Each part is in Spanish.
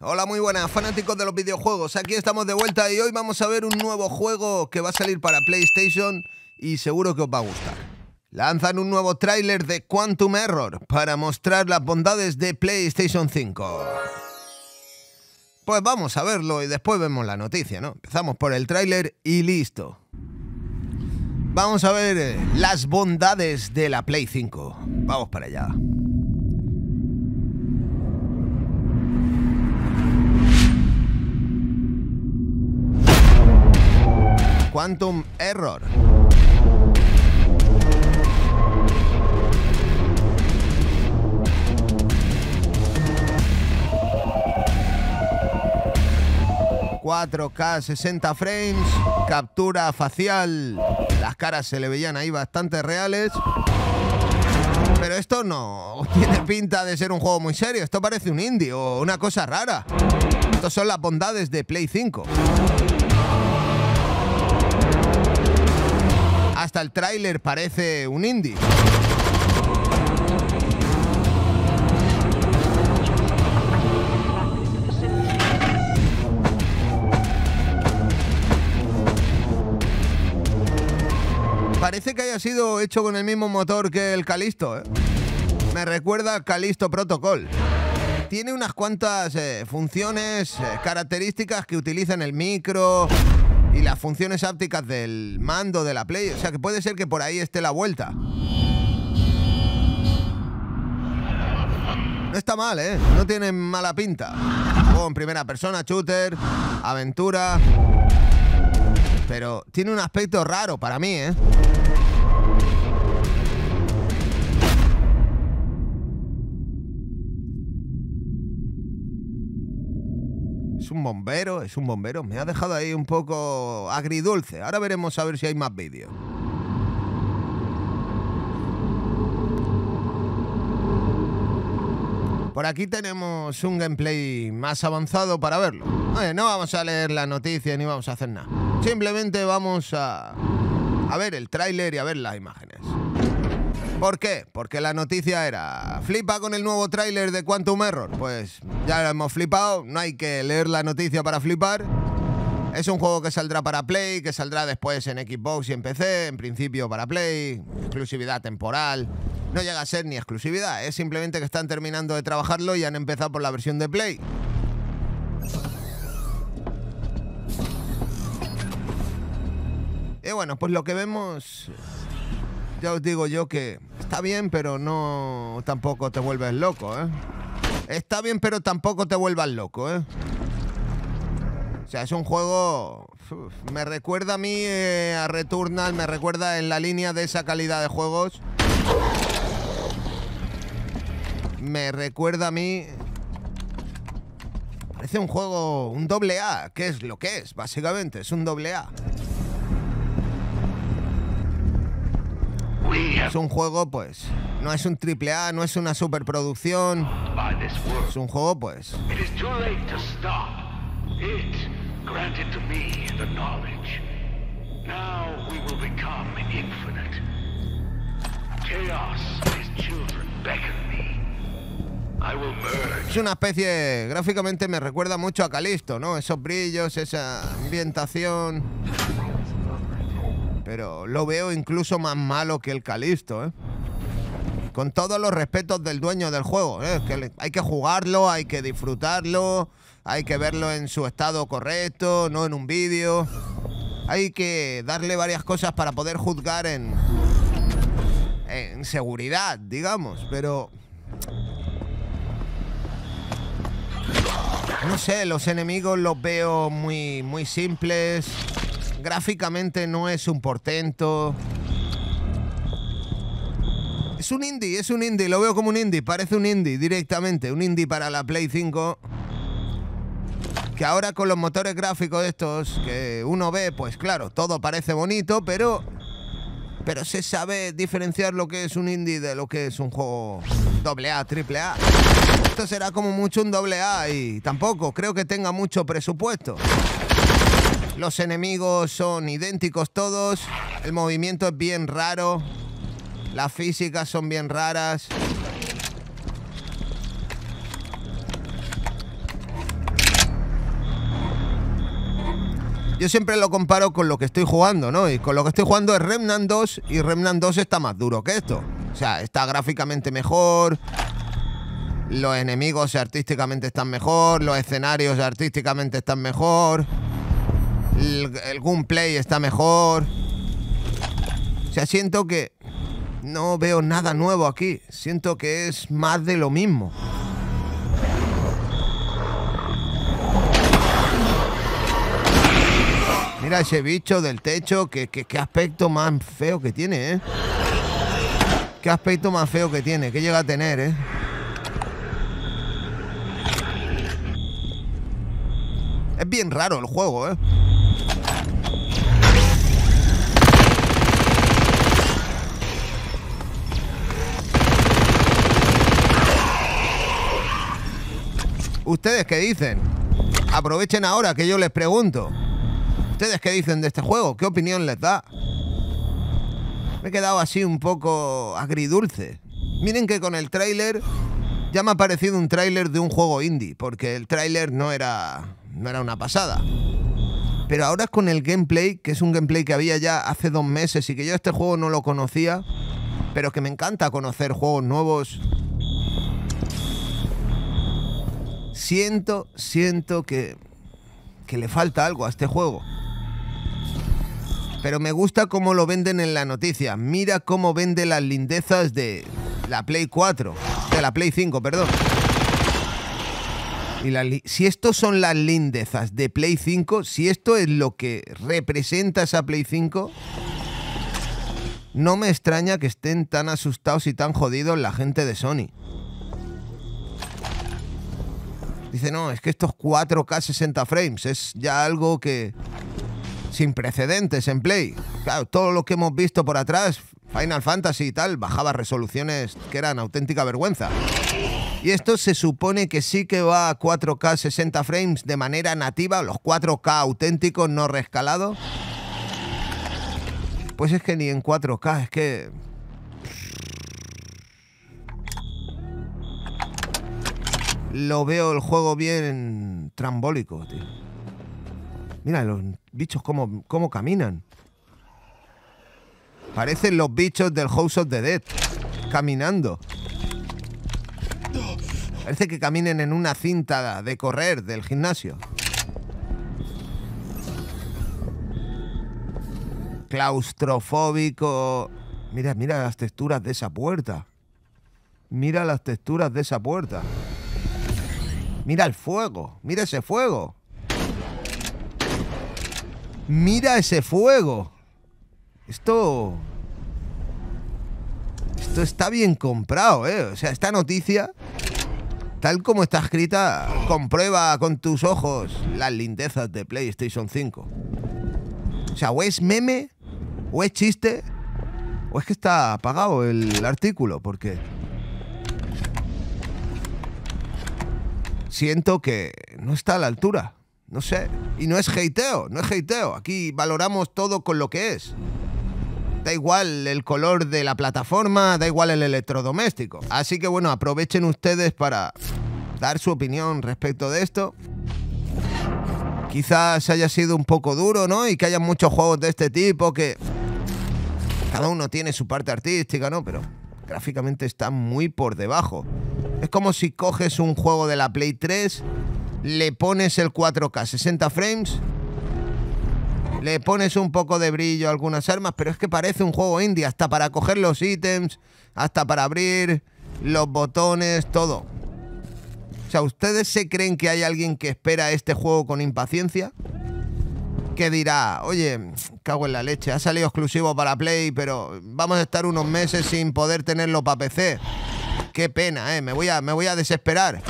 Hola, muy buenas, fanáticos de los videojuegos. Aquí estamos de vuelta y hoy vamos a ver un nuevo juego que va a salir para PlayStation y seguro que os va a gustar. Lanzan un nuevo tráiler de Quantum Error para mostrar las bondades de PlayStation 5. Pues vamos a verlo y después vemos la noticia, ¿no? Empezamos por el tráiler y listo. Vamos a ver eh, las bondades de la Play 5. Vamos para allá. Quantum Error. ...4K 60 frames... ...captura facial... ...las caras se le veían ahí bastante reales... Pero esto no tiene pinta de ser un juego muy serio. Esto parece un indie o una cosa rara. Estas son las bondades de Play 5. Hasta el tráiler parece un indie. Parece que haya sido hecho con el mismo motor que el Calisto. ¿eh? Me recuerda a Calisto Protocol. Tiene unas cuantas eh, funciones, eh, características que utilizan el micro y las funciones ápticas del mando de la Play. O sea que puede ser que por ahí esté la vuelta. No está mal, ¿eh? No tiene mala pinta. Juego en primera persona, shooter, aventura. Pero tiene un aspecto raro para mí, ¿eh? Es un bombero, es un bombero. Me ha dejado ahí un poco agridulce. Ahora veremos a ver si hay más vídeos. Por aquí tenemos un gameplay más avanzado para verlo. no vamos a leer la noticia ni vamos a hacer nada. Simplemente vamos a, a ver el tráiler y a ver las imágenes. ¿Por qué? Porque la noticia era flipa con el nuevo tráiler de Quantum Error. Pues ya lo hemos flipado, no hay que leer la noticia para flipar. Es un juego que saldrá para Play, que saldrá después en Xbox y en PC, en principio para Play, exclusividad temporal. No llega a ser ni exclusividad, es simplemente que están terminando de trabajarlo y han empezado por la versión de Play. Y bueno, pues lo que vemos ya os digo yo que está bien, pero no tampoco te vuelves loco, ¿eh? Está bien, pero tampoco te vuelvas loco, ¿eh? O sea, es un juego... me recuerda a mí eh, a Returnal, me recuerda en la línea de esa calidad de juegos. Me recuerda a mí... Parece un juego, un doble A, ¿qué es lo que es? Básicamente, es un doble A. Es un juego, pues, no es un triple A, no es una superproducción. Es un juego, pues. Es una especie, gráficamente me recuerda mucho a Calisto, ¿no? Esos brillos, esa ambientación pero lo veo incluso más malo que el Calisto, ¿eh? Con todos los respetos del dueño del juego, ¿eh? hay que jugarlo, hay que disfrutarlo, hay que verlo en su estado correcto, no en un vídeo. Hay que darle varias cosas para poder juzgar en, en seguridad, digamos, pero... No sé, los enemigos los veo muy, muy simples. Gráficamente no es un portento. Es un indie, es un indie, lo veo como un indie, parece un indie directamente, un indie para la Play 5. Que ahora con los motores gráficos estos que uno ve, pues claro, todo parece bonito, pero pero se sabe diferenciar lo que es un indie de lo que es un juego AA, AAA. Esto será como mucho un AA y tampoco creo que tenga mucho presupuesto. Los enemigos son idénticos todos. El movimiento es bien raro. Las físicas son bien raras. Yo siempre lo comparo con lo que estoy jugando, ¿no? Y con lo que estoy jugando es Remnant 2 y Remnant 2 está más duro que esto. O sea, está gráficamente mejor, los enemigos artísticamente están mejor, los escenarios artísticamente están mejor el, el gameplay está mejor. O sea, siento que no veo nada nuevo aquí. Siento que es más de lo mismo. Mira ese bicho del techo, qué, qué, aspecto más feo que tiene, ¿eh? Qué aspecto más feo que tiene, que llega a tener, ¿eh? Es bien raro el juego, ¿eh? ¿Ustedes qué dicen? Aprovechen ahora que yo les pregunto. ¿Ustedes qué dicen de este juego? ¿Qué opinión les da? Me he quedado así un poco agridulce. Miren que con el tráiler ya me ha parecido un tráiler de un juego indie, porque el tráiler no era, no era una pasada. Pero ahora con el gameplay, que es un gameplay que había ya hace dos meses y que yo este juego no lo conocía, pero que me encanta conocer juegos nuevos siento, siento que, que le falta algo a este juego. Pero me gusta cómo lo venden en la noticia. Mira cómo vende las lindezas de la Play 4. De la Play 5, perdón. Y si estos son las lindezas de Play 5, si esto es lo que representa esa Play 5, no me extraña que estén tan asustados y tan jodidos la gente de Sony. Dice, no, es que estos 4K 60 frames es ya algo que... Sin precedentes en Play. Claro, todo lo que hemos visto por atrás, Final Fantasy y tal, bajaba resoluciones que eran auténtica vergüenza. Y esto se supone que sí que va a 4K 60 frames de manera nativa, los 4K auténticos, no rescalados. Pues es que ni en 4K, es que lo veo el juego bien trambólico, tío. Mira los bichos cómo, cómo caminan. Parecen los bichos del House of the Dead, caminando. Parece que caminen en una cinta de correr del gimnasio. Claustrofóbico. Mira, mira las texturas de esa puerta. Mira las texturas de esa puerta. Mira el fuego, mira ese fuego. Mira ese fuego. Esto... Esto está bien comprado, ¿eh? O sea, esta noticia, tal como está escrita, comprueba con tus ojos las lindezas de PlayStation 5. O sea, o es meme, o es chiste, o es que está apagado el artículo, porque... siento que no está a la altura. No sé. Y no es hateo, no es hateo. Aquí valoramos todo con lo que es. Da igual el color de la plataforma, da igual el electrodoméstico. Así que bueno, aprovechen ustedes para dar su opinión respecto de esto. Quizás haya sido un poco duro, ¿no? Y que haya muchos juegos de este tipo que cada uno tiene su parte artística, ¿no? Pero gráficamente está muy por debajo. Es como si coges un juego de la Play 3, le pones el 4K 60 frames, le pones un poco de brillo a algunas armas, pero es que parece un juego indie, hasta para coger los ítems, hasta para abrir los botones, todo. O sea, ¿ustedes se creen que hay alguien que espera este juego con impaciencia? Que dirá, oye, cago en la leche, ha salido exclusivo para Play, pero vamos a estar unos meses sin poder tenerlo para PC. Qué pena, ¿eh? Me voy a, me voy a desesperar.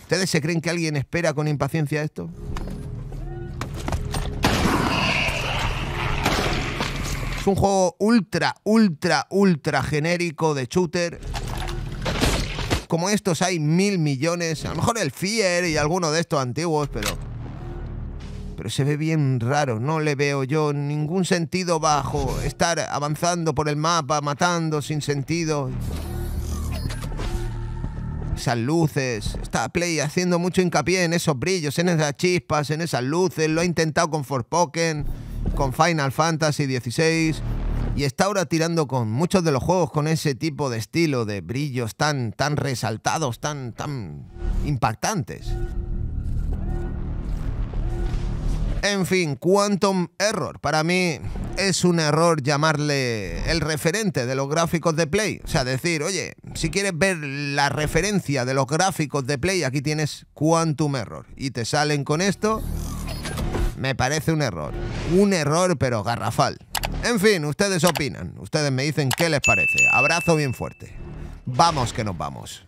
¿Ustedes se creen que alguien espera con impaciencia esto? Es un juego ultra, ultra, ultra genérico de shooter. Como estos hay mil millones. A lo mejor el Fear y alguno de estos antiguos, pero... Pero se ve bien raro. No le veo yo ningún sentido bajo estar avanzando por el mapa, matando sin sentido. Esas luces. Está Play haciendo mucho hincapié en esos brillos, en esas chispas, en esas luces. Lo ha intentado con Forspoken, con Final Fantasy XVI. Y está ahora tirando con muchos de los juegos con ese tipo de estilo, de brillos tan, tan resaltados, tan, tan impactantes. En fin, Quantum Error. Para mí es un error llamarle el referente de los gráficos de Play. O sea, decir, oye, si quieres ver la referencia de los gráficos de Play, aquí tienes Quantum Error. Y te salen con esto. Me parece un error. Un error, pero garrafal. En fin, ustedes opinan. Ustedes me dicen qué les parece. Abrazo bien fuerte. Vamos que nos vamos.